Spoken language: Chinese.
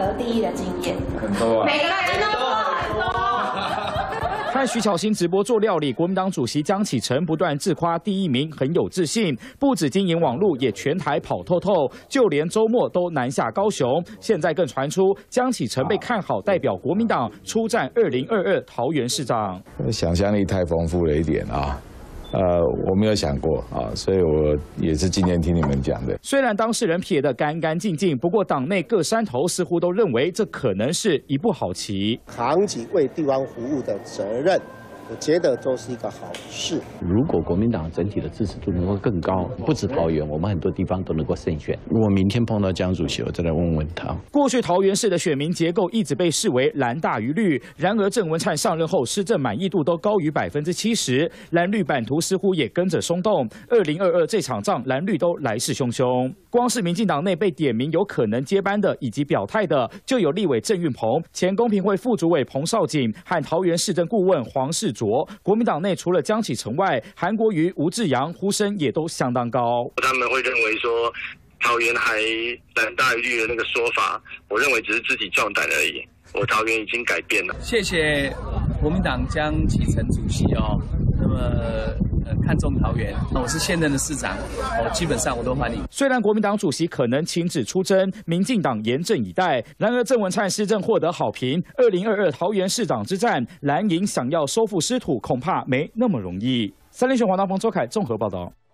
得第一的经验。很多啊，每个人都很多。看徐巧芯直播做料理，国民党主席江启臣不断自夸第一名很有自信，不止经营网路，也全台跑透透，就连周末都南下高雄。现在更传出江启臣被看好代表国民党出战二零二二桃园市长。想象力太丰富了一点啊。呃，我没有想过啊，所以我也是今天听你们讲的。虽然当事人撇得干干净净，不过党内各山头似乎都认为这可能是一步好棋，扛起为地方服务的责任。我觉得都是一个好事。如果国民党整体的支持度能够更高，不止桃园，我们很多地方都能够胜选。如果明天碰到江主席，我再来问问他。过去桃园市的选民结构一直被视为蓝大于绿，然而郑文灿上任后，施政满意度都高于百分之七十，蓝绿版图似乎也跟着松动。二零二二这场仗，蓝绿都来势汹汹。光是民进党内被点名有可能接班的以及表态的，就有立委郑运鹏、前公平会副主委彭少景和桃园市政顾问黄世。卓国民党内除了江启臣外，韩国瑜、吴志阳呼声也都相当高。他们会认为说桃园还蓝大于绿的那个说法，我认为只是自己壮胆而已。我桃园已经改变了。谢谢国民党江启臣主席哦。那么。看中桃园，我是现任的市长，我基本上我都欢迎。虽然国民党主席可能亲自出征，民进党严阵以待，然而郑文灿施政获得好评。二零二二桃园市长之战，蓝营想要收复失土，恐怕没那么容易。三立新闻黄大鹏、周凯综合报道。